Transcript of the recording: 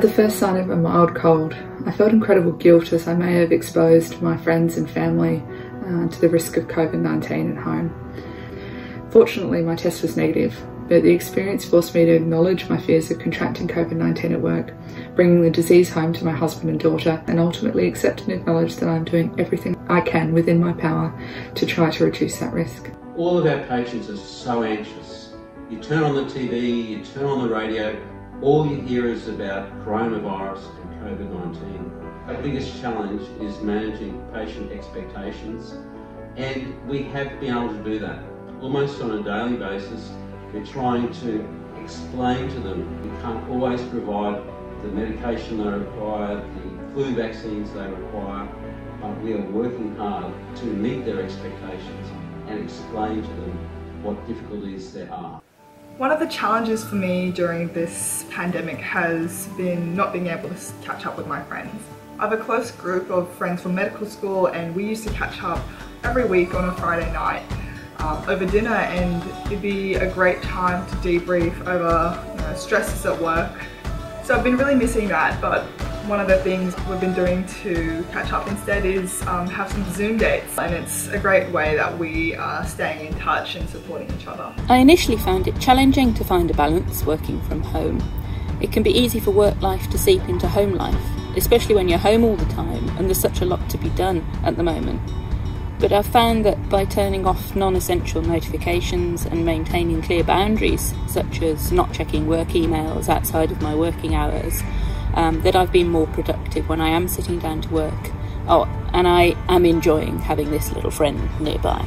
At the first sign of a mild cold, I felt incredible guilt as I may have exposed my friends and family uh, to the risk of COVID-19 at home. Fortunately, my test was negative, but the experience forced me to acknowledge my fears of contracting COVID-19 at work, bringing the disease home to my husband and daughter, and ultimately accept and acknowledge that I'm doing everything I can within my power to try to reduce that risk. All of our patients are so anxious. You turn on the TV, you turn on the radio, all you hear is about coronavirus and COVID-19. Our biggest challenge is managing patient expectations and we have been able to do that. Almost on a daily basis, we're trying to explain to them we can't always provide the medication they require, the flu vaccines they require, but we are working hard to meet their expectations and explain to them what difficulties there are. One of the challenges for me during this pandemic has been not being able to catch up with my friends. I have a close group of friends from medical school and we used to catch up every week on a Friday night um, over dinner and it'd be a great time to debrief over you know, stresses at work. So I've been really missing that but one of the things we've been doing to catch up instead is um, have some Zoom dates and it's a great way that we are staying in touch and supporting each other. I initially found it challenging to find a balance working from home. It can be easy for work life to seep into home life, especially when you're home all the time and there's such a lot to be done at the moment. But I've found that by turning off non essential notifications and maintaining clear boundaries, such as not checking work emails outside of my working hours, um, that I've been more productive when I am sitting down to work. Oh, and I am enjoying having this little friend nearby.